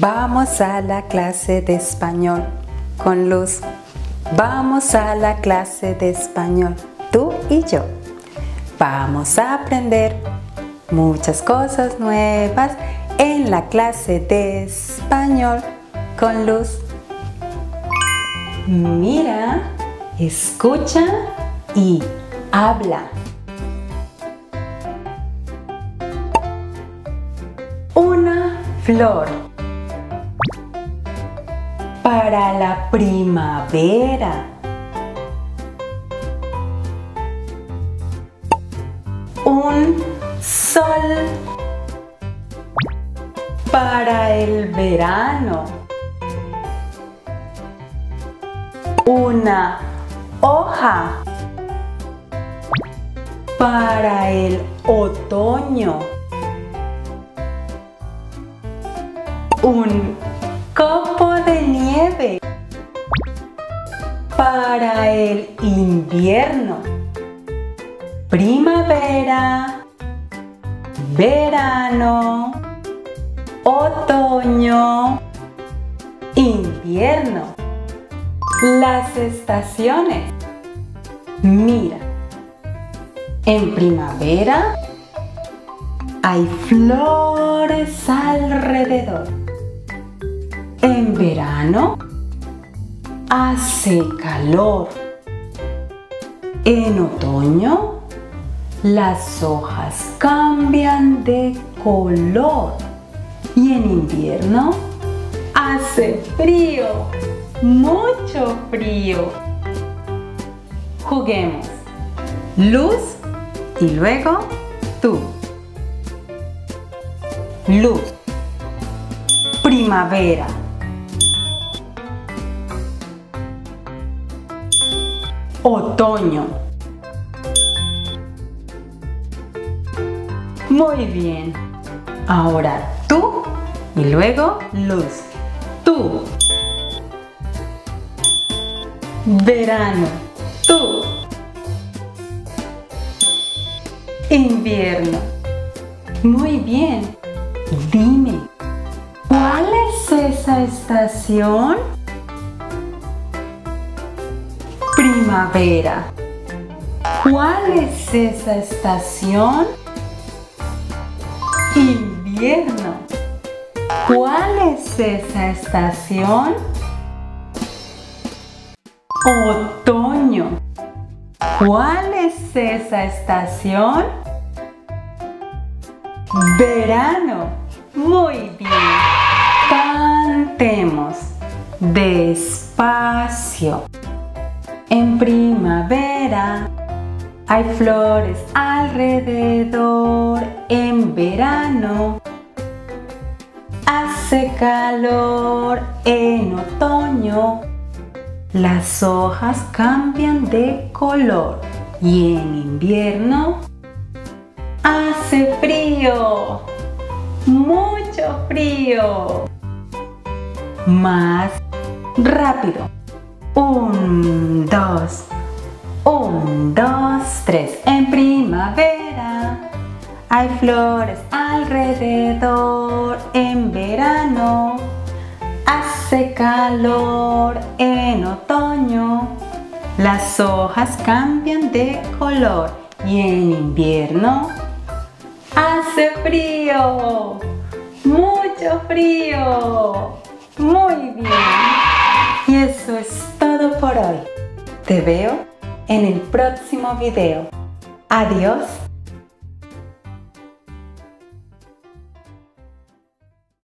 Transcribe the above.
Vamos a la clase de español con Luz. Vamos a la clase de español, tú y yo. Vamos a aprender muchas cosas nuevas en la clase de español con Luz. Mira, escucha y habla. Una flor para la primavera. Un sol para el verano. Una hoja para el otoño. Un para el invierno. Primavera, verano, otoño, invierno. Las estaciones. Mira, en primavera hay flores alrededor. En verano hace calor. En otoño las hojas cambian de color. Y en invierno hace frío, mucho frío. Juguemos. Luz y luego tú. Luz. Primavera. Otoño. Muy bien. Ahora tú y luego luz. Tú. Verano. Tú. Invierno. Muy bien. Dime, ¿cuál es esa estación? Primavera. ¿Cuál es esa estación? Invierno. ¿Cuál es esa estación? Otoño. ¿Cuál es esa estación? Verano. Muy bien. Cantemos despacio. En primavera hay flores alrededor. En verano hace calor. En otoño las hojas cambian de color. Y en invierno hace frío. Mucho frío. Más rápido. Un, dos. Un, dos, tres. En primavera hay flores alrededor. En verano hace calor. En otoño las hojas cambian de color. Y en invierno hace frío. Mucho frío. Hoy. Te veo en el próximo video. Adiós.